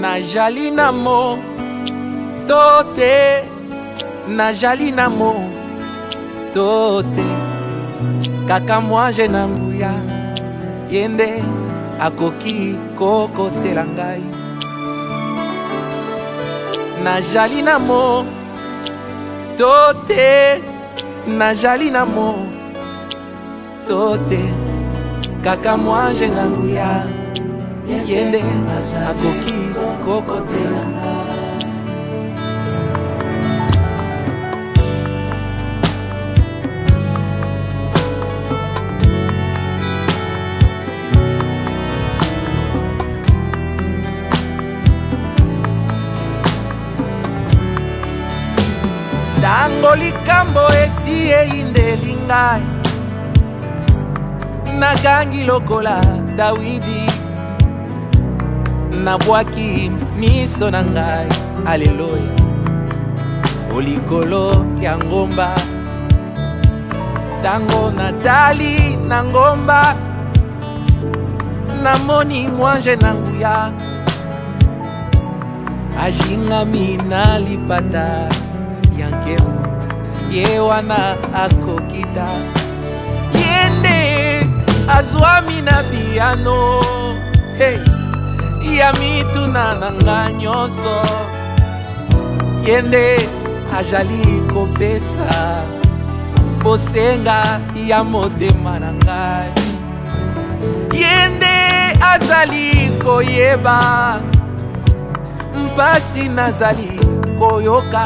nazali na mo to te nazali na mo to te kaka mwa je na nguya ye nde akoki kokotela ngai nazali na mo to te nazali na mo to te kaka mwa nzenga nguya ye nde akoki kokotela ngai likambo esi eyindeli ngai nakangi lokola dawidi nabwaki miso na ngai aleluya olikolo ya ngomba ntango natali na ngomba namoni mwange na nguya ajingami na lipata ya nkemo ye wana akokita ye nde azwami na biyano hey. ya mituna na nga nyonso ye nde azali kopesa bosenga ya motema na ngai ye nde azali koyeba mpasi nazali koyoka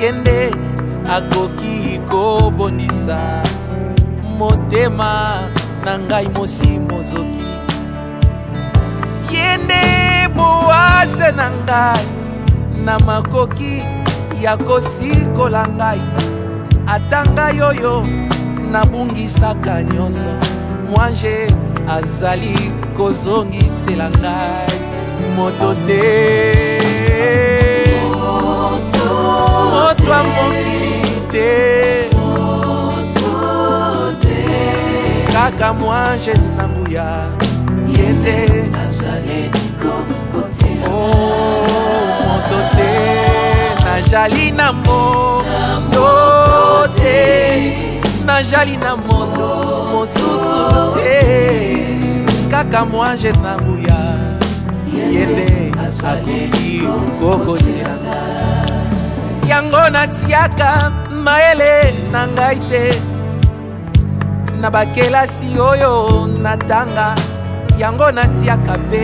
ye nde akoki kobonisa motema na ngai mosimo ozoki ye nde boase na ngai na makoki ya kosikola ngai ata ngai oyo nabungisaka nyonso mwange azali kozongisela ngai moto te moto kaka mwa jesu na nguya ye nde azali kokotela oh, moto te nazali na moto te nazali na moto mosusu te kaka mwa jesu na nguya ye nde akoki kokotela yango natiaka mayele na ngai te na bakelasi oyo natanga yango natiaka mpe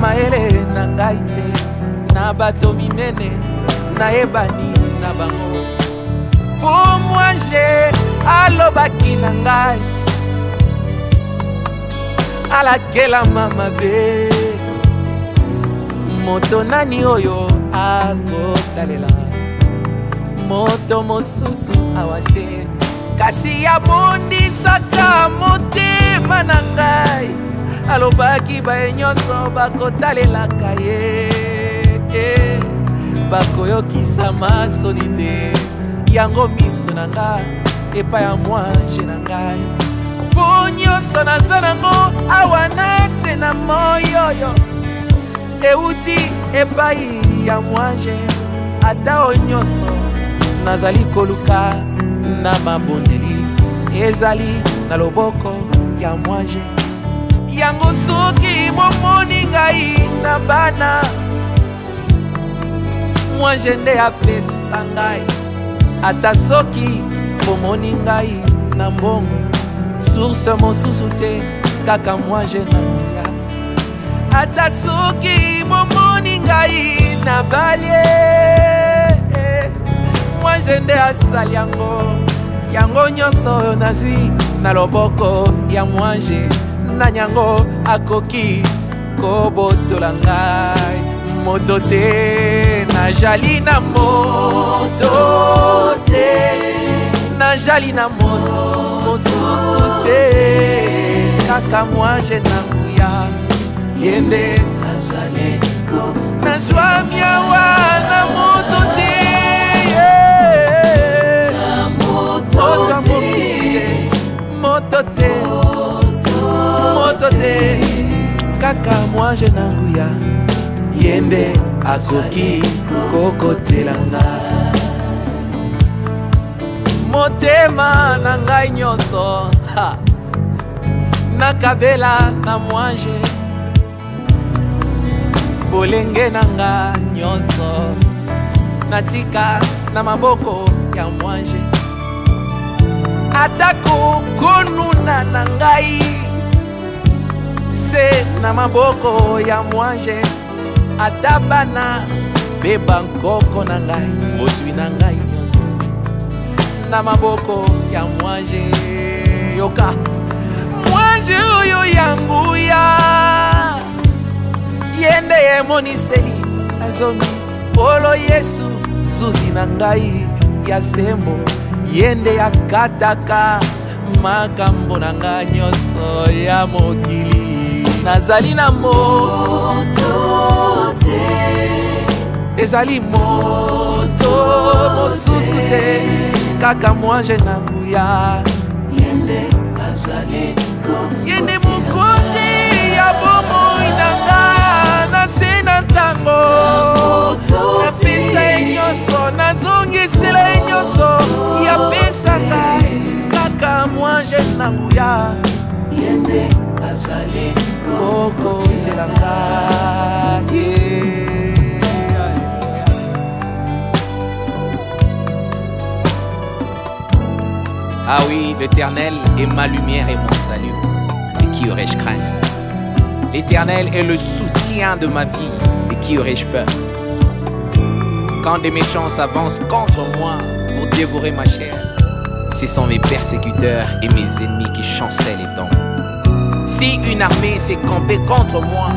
mayele na ngai te na bato minene nayebani na bango po mwanje alobaki na ngai alakelama mabe moto nani oyo akotalela moto mosusu awase kasi ya bondi motema na ngai alobaki baye nyonso bakotalelaka ye e, bakoyokisama soni te yango miso na nga epai ya mwange na ngai mpo nyonso naza nango awa na se na moi oyo euti epai ya mwange ata oyo nyonso nazali koluka na mabondeli ezali na loboko ya mwanje yango soki bomoni ngai na bana mwanje nde apesa ngai ata soki bomoni ngai na mbongo source mosusu te kaka mwanje na ngai ata soki bomoni ngai na balie mwanje nde asali yango yango nyonso nazwi na loboko ya mwange na yango akoki kobotola ngai moto te najali na moto te najali na moto mosusu te kaka mwange na nguya ye nde nazwami awa car moi je nanguya yembe akoki kokotelanga motema na ngai nyonso nakabela na mwange bolenge na nga nyonso natika na maboko ya mwange atako konuna na ngai se na maboko ya mwange ata bana mpe bankoko na ngai bozwi na ngai nyonso na maboko ya mwange yoka mwange oyo ya nguya ye nde emoniseli nazomi polo yesu zuzi na ngai ya sembo ye nde akataka makambo na ngai nyonso ya mokili nazali na moto te ezali moto mosusu te kaka mwange na nguya ye nde mokonzi ya bomoi na nga na se na ntango napesa ye nyonso nazongisela ye nyonso Ah oui, l'Éternel est ma lumière et mon salut. De qui aurais-je crainte L'Éternel est le soutien de ma vie. De qui aurais-je peur Quand des méchants s'avancent contre moi pour dévorer ma chair, ce sont mes persécuteurs et mes ennemis qui chancellent les dents. Si une armée s'est campée contre moi,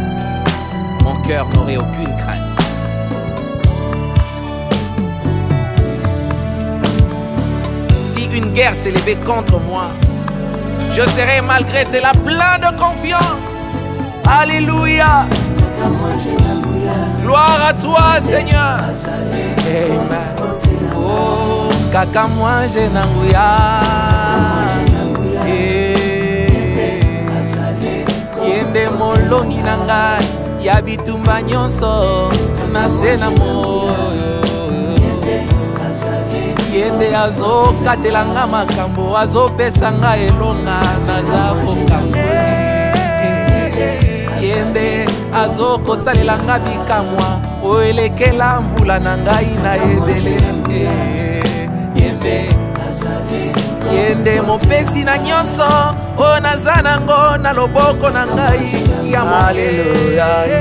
mon cœur n'aurait aucune crainte. une guerre levée contre moi, je serai malgré cela plein de confiance. Alléluia. Gloire à toi, Seigneur. Amen. Oh, kaka moi jenanguya. Yende molongi na ngai ya bitumba nyonso na se na nzambe azokatela nga makambo azopesa nga elonga naza kokangoli ye nde azokosalela nga bikamwa oyo elekela mvula na ngai na ebele ye nde ye nde mopesi na nyonso oyo naza nango na loboko na ngai ya molelo